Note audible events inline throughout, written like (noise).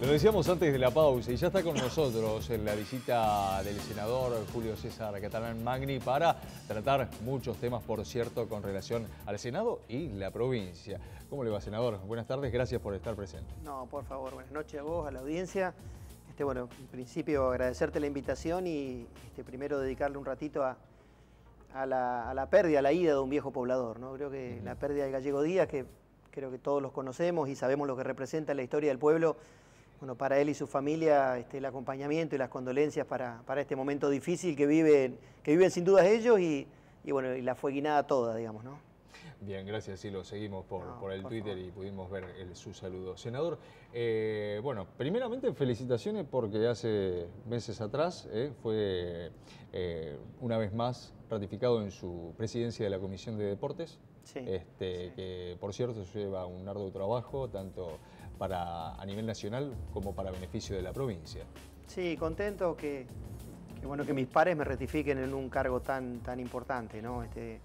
Lo decíamos antes de la pausa y ya está con nosotros en la visita del senador Julio César Catalán Magni para tratar muchos temas, por cierto, con relación al Senado y la provincia. ¿Cómo le va, senador? Buenas tardes, gracias por estar presente. No, por favor, buenas noches a vos, a la audiencia. Este, bueno, en principio agradecerte la invitación y este, primero dedicarle un ratito a, la, pérdida, a la ida de un viejo poblador. ¿no? Creo que la pérdida del Gallego Díaz, que creo que todos los conocemos y sabemos lo que representa en la historia del pueblo, bueno, para él y su familia este, el acompañamiento y las condolencias para, este momento difícil que viven, que viven sin dudas ellos y, bueno, y la fueguinada toda, digamos, ¿no? Bien, gracias, sí, lo seguimos por, el Twitter y pudimos ver su saludo. Senador, eh, bueno, primeramente felicitaciones porque hace meses atrás eh, fue eh, una vez más ratificado en su presidencia de la Comisión de Deportes, este, que por cierto lleva un arduo trabajo, tanto para, a nivel nacional como para beneficio de la provincia. Sí, contento que, bueno, que mis pares me ratifiquen en un cargo tan, tan importante. ¿no? Este,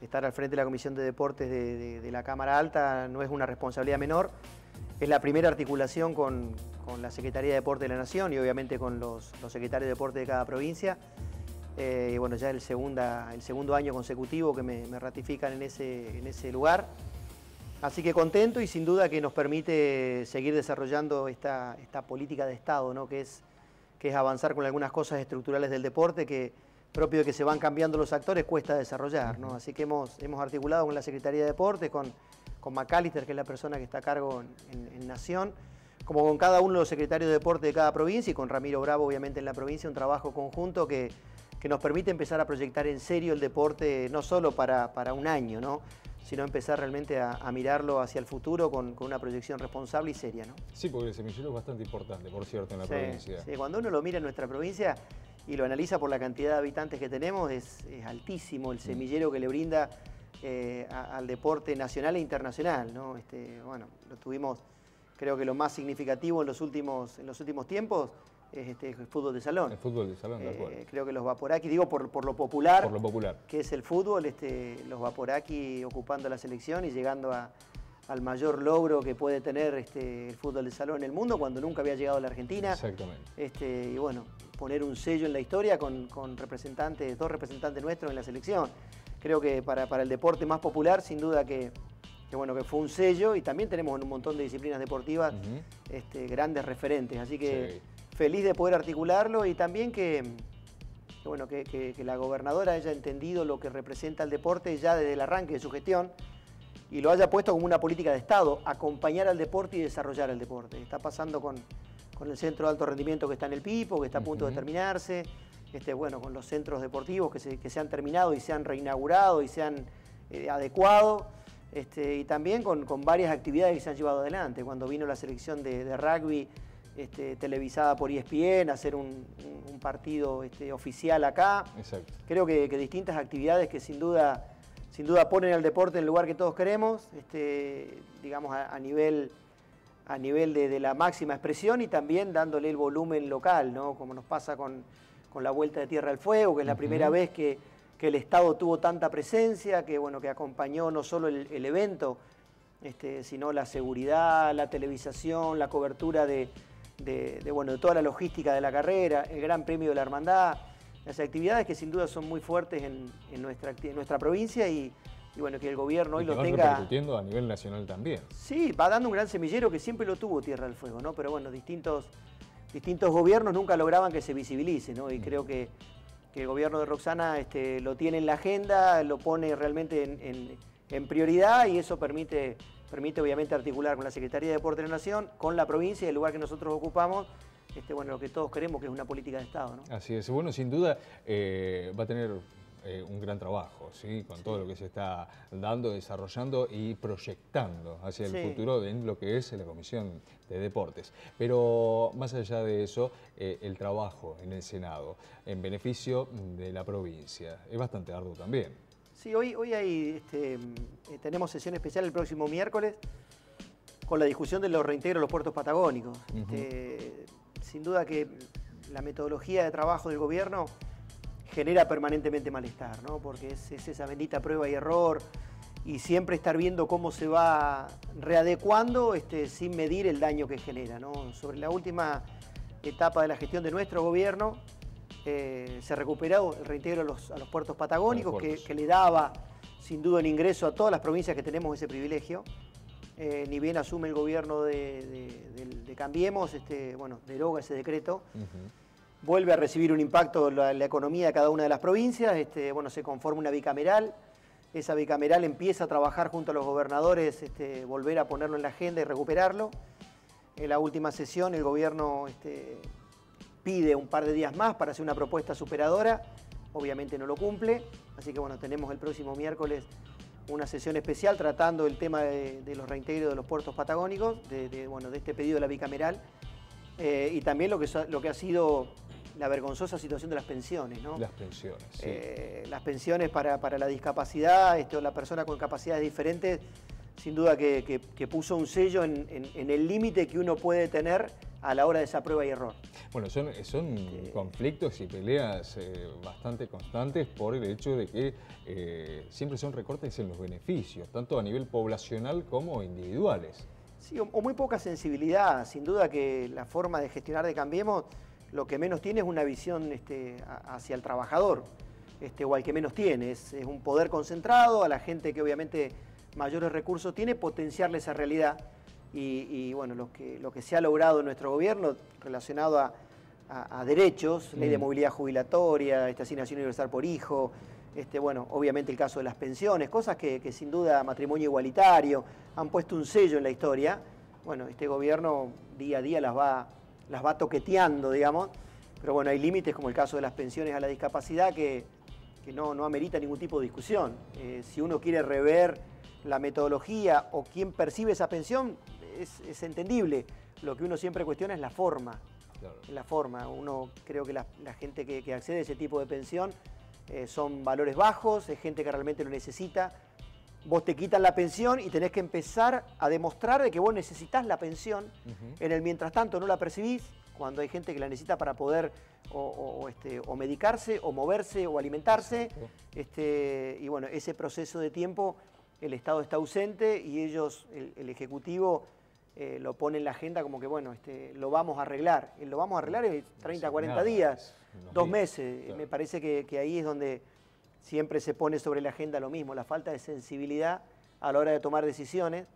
estar al frente de la Comisión de Deportes de, la Cámara Alta no es una responsabilidad menor. Es la primera articulación con, la Secretaría de Deporte de la Nación y obviamente con los, secretarios de Deporte de cada provincia. Eh, bueno, ya el, el segundo año consecutivo que me, ratifican en ese, en ese lugar. Así que contento y sin duda que nos permite seguir desarrollando esta, política de Estado, ¿no? que, es, que es avanzar con algunas cosas estructurales del deporte que propio de que se van cambiando los actores cuesta desarrollar. ¿no? Así que hemos, articulado con la Secretaría de Deporte, con, con McAllister, que es la persona que está a cargo en, Nación, como con cada uno de los secretarios de deporte de cada provincia y con Ramiro Bravo, obviamente, en la provincia, un trabajo conjunto que, que nos permite empezar a proyectar en serio el deporte, no solo para, para un año, ¿no? Sino empezar realmente a, mirarlo hacia el futuro con, una proyección responsable y seria. ¿no? Sí, porque el semillero es bastante importante, por cierto, en la provincia. Sí, cuando uno lo mira en nuestra provincia y lo analiza por la cantidad de habitantes que tenemos, es, altísimo el mm. semillero que le brinda eh, al deporte nacional e internacional. ¿no? Este, bueno, lo tuvimos, creo que lo más significativo en los últimos, en los últimos tiempos este, el fútbol de salón. El fútbol de salón, de eh, acuerdo. creo que los Vaporaki, digo por, por, lo popular, por lo popular, que es el fútbol, este, los Vaporaki ocupando la selección y llegando al mayor logro que puede tener este, el fútbol de salón en el mundo cuando nunca había llegado a la Argentina. Exactamente. Este, y bueno, poner un sello en la historia con, representantes, dos representantes nuestros en la selección. Creo que para, el deporte más popular, sin duda que, bueno, que fue un sello y también tenemos en un montón de disciplinas deportivas este, grandes referentes. Así que feliz de poder articularlo y también que, bueno, que, la gobernadora haya entendido lo que representa el deporte ya desde el arranque de su gestión y lo haya puesto como una política de Estado, acompañar al deporte y desarrollar el deporte. Está pasando con, el centro de alto rendimiento que está en el Pipo, que está a punto de terminarse, este, bueno, con los centros deportivos que se, han terminado y se han reinaugurado y se han eh, adecuado. Este, y también con, varias actividades que se han llevado adelante. Cuando vino la selección de rugby este, televisada por ESPN, hacer un, partido este, oficial acá. Creo que, distintas actividades que sin duda, sin duda ponen al deporte en el lugar que todos queremos, este, digamos a, nivel, a nivel de, la máxima expresión y también dándole el volumen local, ¿no? como nos pasa con, la Vuelta de Tierra al Fuego, que es la primera vez que, el Estado tuvo tanta presencia, que, bueno, que acompañó no solo el, evento, sino la seguridad, la televisación, la cobertura de, de, bueno, de toda la logística de la carrera, el Gran Premio de la Hermandad, las actividades que sin duda son muy fuertes en, nuestra, nuestra provincia y, bueno, que el gobierno hoy lo tenga... repercutiendo a nivel nacional también. Sí, va dando un gran semillero que siempre lo tuvo Tierra del Fuego, ¿no? Pero bueno, distintos, distintos gobiernos nunca lograban que se visibilice, ¿no? Y creo que, el gobierno de Roxana este, lo tiene en la agenda, lo pone realmente en, en prioridad y eso permite permite obviamente articular con la Secretaría de Deporte de la Nación, con la provincia y el lugar que nosotros ocupamos, este, bueno, lo que todos queremos que es una política de Estado. Así es, bueno, sin duda eh, va a tener eh, un gran trabajo, ¿sí? con todo lo que se está dando, desarrollando y proyectando hacia el futuro en lo que es la Comisión de Deportes. Pero más allá de eso, eh, el trabajo en el Senado, en beneficio de la provincia, es bastante arduo también. Sí, hoy, hoy hay, este, eh, tenemos sesión especial el próximo miércoles con la discusión de los reintegros de los puertos patagónicos. Este, sin duda que la metodología de trabajo del gobierno genera permanentemente malestar, ¿no? porque es, esa bendita prueba y error y siempre estar viendo cómo se va readecuando este, sin medir el daño que genera. Sobre la última etapa de la gestión de nuestro gobierno, eh, se recuperó el reintegro a los, puertos patagónicos, Que, le daba sin duda el ingreso a todas las provincias que tenemos ese privilegio. Eh, ni bien asume el gobierno de, Cambiemos, este, bueno, deroga ese decreto. Vuelve a recibir un impacto en la, economía de cada una de las provincias. Este, bueno, se conforma una bicameral. Esa bicameral empieza a trabajar junto a los gobernadores, este, volver a ponerlo en la agenda y recuperarlo. En la última sesión el gobierno este, pide un par de días más para hacer una propuesta superadora, obviamente no lo cumple, así que bueno, tenemos el próximo miércoles una sesión especial tratando el tema de, los reintegros de los puertos patagónicos, de, bueno, de este pedido de la bicameral, eh, y también lo que, lo que ha sido la vergonzosa situación de las pensiones. ¿no? Las pensiones. Sí. Eh, las pensiones para, la discapacidad, esto, la persona con capacidades diferentes, sin duda que, puso un sello en el límite que uno puede tener a la hora de esa prueba y error. Bueno, son, son conflictos y peleas eh, bastante constantes por el hecho de que eh, siempre son recortes en los beneficios, tanto a nivel poblacional como individuales. Sí, o, muy poca sensibilidad. Sin duda que la forma de gestionar de Cambiemos lo que menos tiene es una visión este, hacia el trabajador, este, o al que menos tiene. Es, es un poder concentrado, a la gente que obviamente mayores recursos tiene, potenciarle esa realidad y, bueno, lo que, lo que se ha logrado en nuestro gobierno relacionado a, derechos, ley de mm. movilidad jubilatoria, esta asignación universal por hijo, este, bueno, obviamente el caso de las pensiones, cosas que, sin duda matrimonio igualitario han puesto un sello en la historia. Bueno, este gobierno día a día las va, las va toqueteando, digamos, pero bueno, hay límites como el caso de las pensiones a la discapacidad que, no, no amerita ningún tipo de discusión. Eh, si uno quiere rever la metodología o quién percibe esa pensión, es, entendible. Lo que uno siempre cuestiona es la forma. La forma. Uno creo que la, gente que, accede a ese tipo de pensión eh, son valores bajos, es gente que realmente lo necesita. Vos te quitan la pensión y tenés que empezar a demostrar de que vos necesitas la pensión. En el mientras tanto no la percibís, cuando hay gente que la necesita para poder o, este, medicarse, o moverse, o alimentarse. Este, y bueno, ese proceso de tiempo el Estado está ausente y ellos, el Ejecutivo, eh, lo pone en la agenda como que, bueno, este, lo vamos a arreglar. lo vamos a arreglar en 30, 40 días, dos meses. Me parece que, que, ahí es donde siempre se pone sobre la agenda lo mismo, la falta de sensibilidad a la hora de tomar decisiones.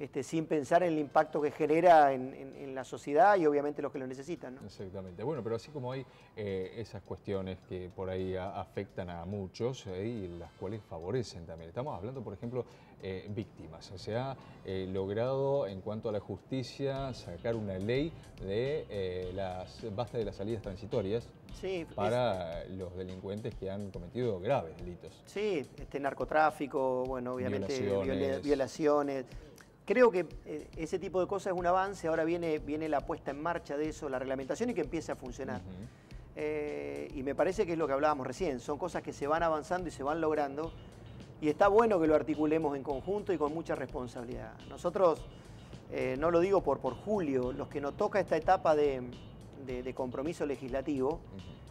Este, sin pensar en el impacto que genera en, la sociedad y obviamente los que lo necesitan. Exactamente. Bueno, pero así como hay eh, esas cuestiones que por ahí afectan a muchos eh, y las cuales favorecen también. Estamos hablando, por ejemplo, eh, víctimas. Se ha logrado en cuanto a la justicia sacar una ley de las basta de las salidas transitorias para los delincuentes que han cometido graves delitos. Sí, este narcotráfico, bueno, obviamente violaciones Creo que eh, ese tipo de cosas es un avance, ahora viene, viene la puesta en marcha de eso, la reglamentación y que empiece a funcionar. Eh, y me parece que es lo que hablábamos recién, son cosas que se van avanzando y se van logrando y está bueno que lo articulemos en conjunto y con mucha responsabilidad. Nosotros, eh, no lo digo por, por Julio, los que nos toca esta etapa de, compromiso legislativo,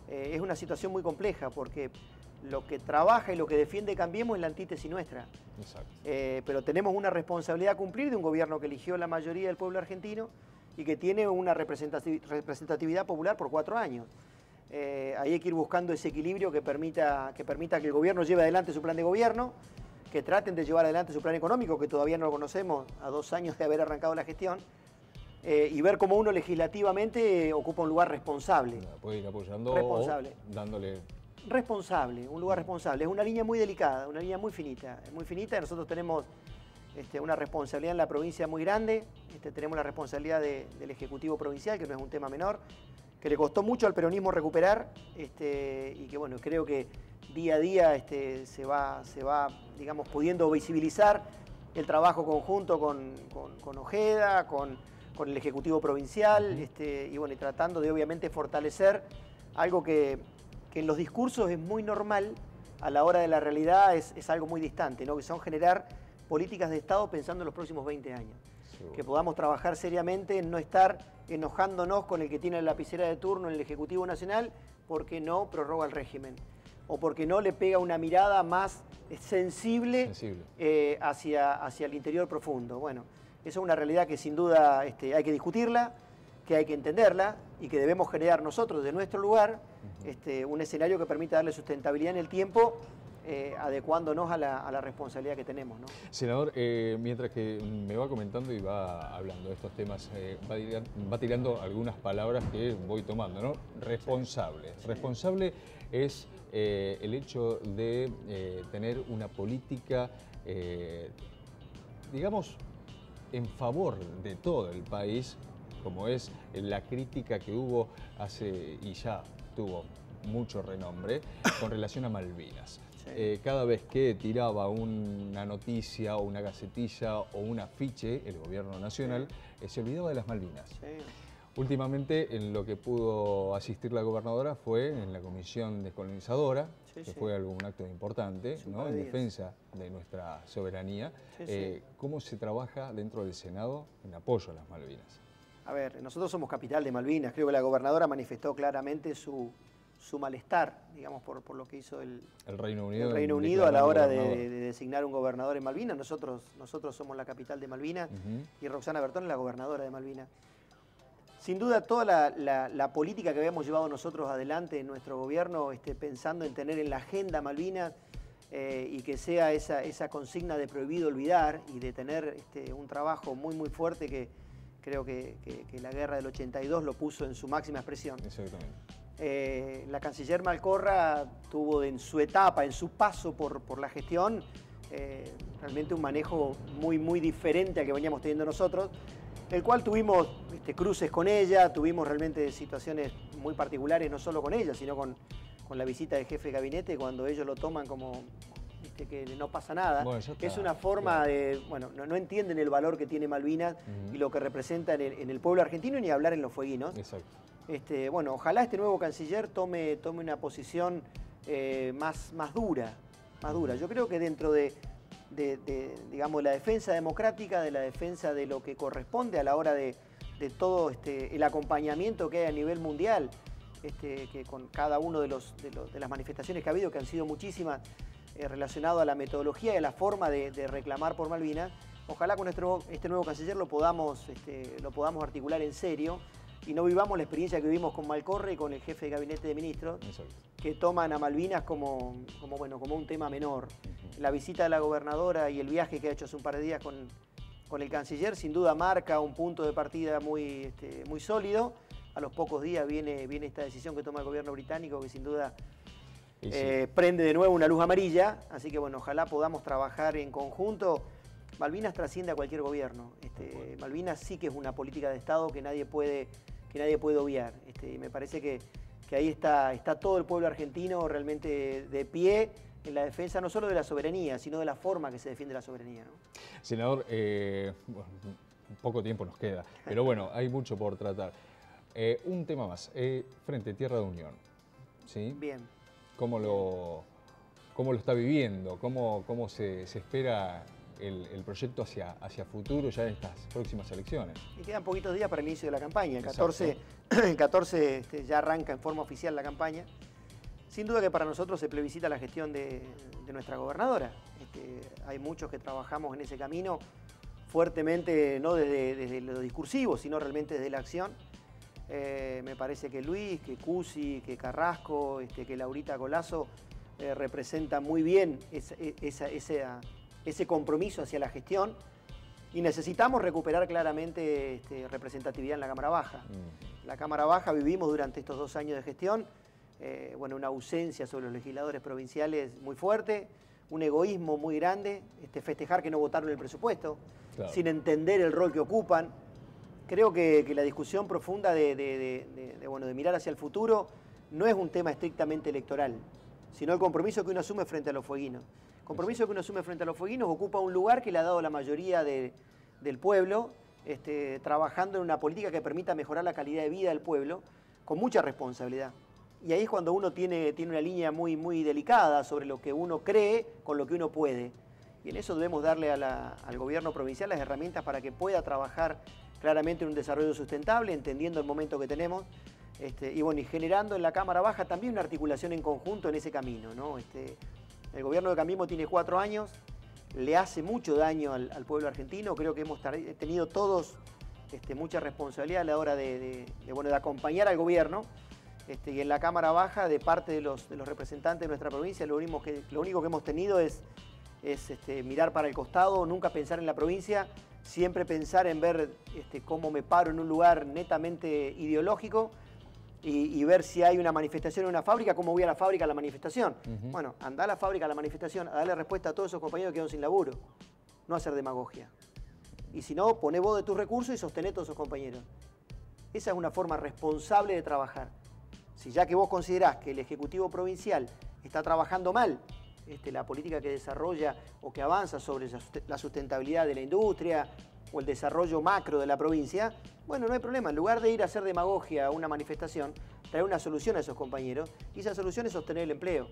es una situación muy compleja porque lo que trabaja y lo que defiende Cambiemos es la antítesis nuestra. Eh, pero tenemos una responsabilidad a cumplir de un gobierno que eligió la mayoría del pueblo argentino y que tiene una representatividad popular por cuatro años. Eh, ahí hay que ir buscando ese equilibrio que permita, que permita que el gobierno lleve adelante su plan de gobierno, que traten de llevar adelante su plan económico, que todavía no lo conocemos a dos años de haber arrancado la gestión, eh, y ver cómo uno legislativamente ocupa un lugar responsable. Puede ir apoyando responsable. dándole responsable, un lugar responsable. Es una línea muy delicada, una línea muy finita, muy finita. Nosotros tenemos este, una responsabilidad en la provincia muy grande, este, tenemos la responsabilidad del Ejecutivo Provincial, que no es un tema menor, que le costó mucho al peronismo recuperar este, y que bueno, creo que día a día se, va, se va, digamos, pudiendo visibilizar el trabajo conjunto con, Ojeda, con, el Ejecutivo Provincial, y bueno, y tratando de obviamente fortalecer algo que que en los discursos es muy normal, a la hora de la realidad es, algo muy distante, ¿no? que son generar políticas de Estado pensando en los próximos 20 años. Que podamos trabajar seriamente en no estar enojándonos con el que tiene la lapicera de turno en el Ejecutivo Nacional porque no prorroga el régimen. o porque no le pega una mirada más sensible, eh, hacia, hacia el interior profundo. Bueno, eso es una realidad que sin duda este, hay que discutirla, que hay que entenderla y que debemos generar nosotros de nuestro lugar este, un escenario que permita darle sustentabilidad en el tiempo eh, adecuándonos a la, responsabilidad que tenemos. Senador, eh, mientras que me va comentando y va hablando de estos temas, eh, va, tirando algunas palabras que voy tomando, ¿no? Responsable. Responsable es el hecho de tener una política, digamos, en favor de todo el país, como es la crítica que hubo hace, y ya tuvo mucho renombre, con relación a Malvinas. Eh, cada vez que tiraba una noticia o una gacetilla o un afiche, el gobierno nacional, eh, se olvidaba de las Malvinas. Últimamente en lo que pudo asistir la gobernadora fue en la comisión descolonizadora, que fue algún acto importante en defensa de nuestra soberanía. Eh, ¿Cómo se trabaja dentro del Senado en apoyo a las Malvinas? A ver, nosotros somos capital de Malvinas. Creo que la gobernadora manifestó claramente su, su malestar, digamos, por, por, lo que hizo el, Reino Unido, Reino Unido a la hora de, designar un gobernador en Malvinas. Nosotros, nosotros somos la capital de Malvinas y Roxana Bertón es la gobernadora de Malvinas. Sin duda, toda la, política que habíamos llevado nosotros adelante en nuestro gobierno, este, pensando en tener en la agenda Malvinas eh, y que sea esa, esa, consigna de prohibido olvidar y de tener este, un trabajo muy, muy fuerte que creo que, que la guerra del 82 lo puso en su máxima expresión. Exactamente. Eh, la canciller Malcorra tuvo en su etapa, en su paso por, la gestión, eh, realmente un manejo muy, muy diferente al que veníamos teniendo nosotros, el cual tuvimos este, cruces con ella, tuvimos realmente situaciones muy particulares, no solo con ella, sino con, la visita del jefe de gabinete, cuando ellos lo toman como que no pasa nada. es una forma de, bueno, no, entienden el valor que tiene Malvinas y lo que representa en el, en el, pueblo argentino ni hablar en los fueguinos. Exacto. Este, bueno, ojalá este nuevo canciller tome, tome una posición eh, más, más dura, más dura. Yo creo que dentro de, digamos, la defensa democrática, de la defensa de lo que corresponde a la hora de, todo este, el acompañamiento que hay a nivel mundial, este, que con cada uno de, los, de, las manifestaciones que ha habido, que han sido muchísimas, eh, relacionado a la metodología y a la forma de, reclamar por Malvinas, ojalá con este nuevo canciller lo podamos, lo podamos articular en serio y no vivamos la experiencia que vivimos con Malcorre y con el jefe de gabinete de ministros, que toman a Malvinas como, como, bueno, como un tema menor. La visita de la gobernadora y el viaje que ha hecho hace un par de días con, con el canciller sin duda marca un punto de partida muy, este, muy sólido. A los pocos días viene, viene esta decisión que toma el gobierno británico que sin duda eh, prende de nuevo una luz amarilla. Así que bueno, ojalá podamos trabajar en conjunto. Malvinas trasciende a cualquier gobierno. Este, Malvinas sí que es una política de Estado que nadie puede que nadie puede obviar. Este, me parece que, ahí está, está todo el pueblo argentino realmente de pie en la defensa no solo de la soberanía, sino de la forma que se defiende la soberanía. Senador, eh, poco tiempo nos queda, pero bueno, hay mucho por tratar. Eh, un tema más, eh, frente Tierra de Unión. ¿sí? Bien. ¿Cómo lo, cómo lo está viviendo? ¿Cómo, cómo se, se espera el, proyecto hacia, hacia futuro ya en estas próximas elecciones. Y quedan poquitos días para el inicio de la campaña. El 14, 14 (clears throat) este, ya arranca en forma oficial la campaña. Sin duda que para nosotros se plebiscita la gestión de, nuestra gobernadora. Este, hay muchos que trabajamos en ese camino fuertemente, no desde, lo discursivo, sino realmente desde la acción. Eh, me parece que Luis, que Cusi, que Carrasco, este, que Laurita Golazo eh, representan muy bien esa, esa, ese compromiso hacia la gestión y necesitamos recuperar claramente este, representatividad en la Cámara Baja. Mm. La Cámara Baja vivimos durante estos dos años de gestión, eh, bueno, una ausencia sobre los legisladores provinciales muy fuerte, un egoísmo muy grande, este, festejar que no votaron el presupuesto, sin entender el rol que ocupan. Creo que, la discusión profunda de, bueno, de mirar hacia el futuro no es un tema estrictamente electoral, sino el compromiso que uno asume frente a los fueguinos compromiso que uno asume frente a los fueguinos ocupa un lugar que le ha dado la mayoría del pueblo, este, trabajando en una política que permita mejorar la calidad de vida del pueblo, con mucha responsabilidad. Y ahí es cuando uno tiene, tiene una línea muy, muy delicada sobre lo que uno cree con lo que uno puede. Y en eso debemos darle al gobierno provincial las herramientas para que pueda trabajar claramente en un desarrollo sustentable, entendiendo el momento que tenemos. Este, y bueno, y generando en la Cámara Baja también una articulación en conjunto en ese camino. ¿no? Este, el gobierno de Cambiemos tiene cuatro años, le hace mucho daño al, pueblo argentino, creo que hemos tenido todos este, mucha responsabilidad a la hora de, bueno, de acompañar al gobierno. Y en la Cámara Baja, de parte de los, representantes de nuestra provincia, lo único que, hemos tenido es, mirar para el costado, nunca pensar en la provincia, siempre pensar en ver este, cómo me paro en un lugar netamente ideológico y, ver si hay una manifestación en una fábrica, cómo voy a la fábrica a la manifestación. Bueno, anda a la fábrica a la manifestación, a darle respuesta a todos esos compañeros que quedan sin laburo, no hacer demagogia. Y si no, poné vos de tus recursos y sostené a todos esos compañeros. Esa es una forma responsable de trabajar. Si ya que vos considerás que el Ejecutivo Provincial está trabajando mal este, la política que desarrolla o que avanza sobre la sustentabilidad de la industria o el desarrollo macro de la provincia, bueno, no hay problema. En lugar de ir a hacer demagogia a una manifestación, traer una solución a esos compañeros y esa solución es sostener el empleo.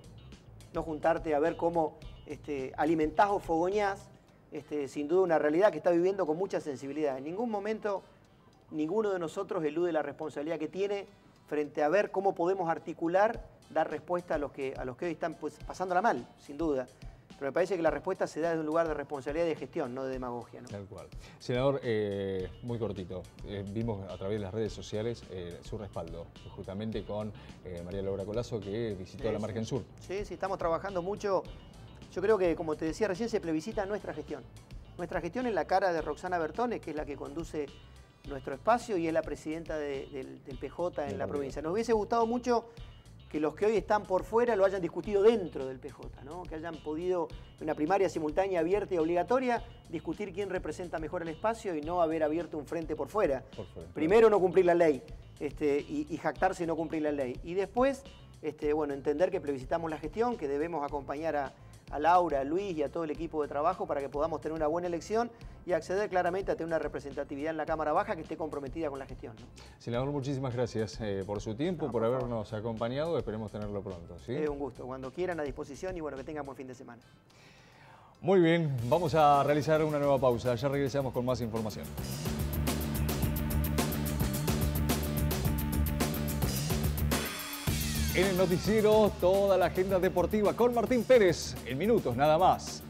No juntarte a ver cómo este, alimentás o fogoñás este, sin duda una realidad que está viviendo con mucha sensibilidad. En ningún momento ninguno de nosotros elude la responsabilidad que tiene frente a ver cómo podemos articular, dar respuesta a los que, a los que hoy están pues, pasándola mal, sin duda. Pero me parece que la respuesta se da desde un lugar de responsabilidad y de gestión, no de demagogia. Tal cual. Senador, eh, muy cortito, eh, vimos a través de las redes sociales eh, su respaldo, justamente con María Laura Colazo, que visitó la Margen Sur. Sí, sí, estamos trabajando mucho yo creo que, como te decía recién, se plebiscita nuestra gestión. Nuestra gestión es la cara de Roxana Bertone, que es la que conduce nuestro espacio y es la presidenta del, PJ en la provincia. Nos hubiese gustado mucho que los que hoy están por fuera lo hayan discutido dentro del PJ, ¿no? que hayan podido, en una primaria simultánea, abierta y obligatoria, discutir quién representa mejor el espacio y no haber abierto un frente por fuera. Primero no cumplir la ley este, y, y, jactarse y no cumplir la ley. Y después, este, bueno, entender que plebiscitamos la gestión, que debemos acompañar a, a Laura, a Luis y a todo el equipo de trabajo para que podamos tener una buena elección y acceder claramente a tener una representatividad en la Cámara Baja que esté comprometida con la gestión. Senador, muchísimas gracias eh, por su tiempo, por, habernos acompañado. Esperemos tenerlo pronto. ¿sí? Es un gusto. Cuando quieran, a disposición y bueno, que tengan buen fin de semana. Muy bien, vamos a realizar una nueva pausa. Ya regresamos con más información. En el noticiero, toda la agenda deportiva con Martín Pérez, en minutos nada más.